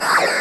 you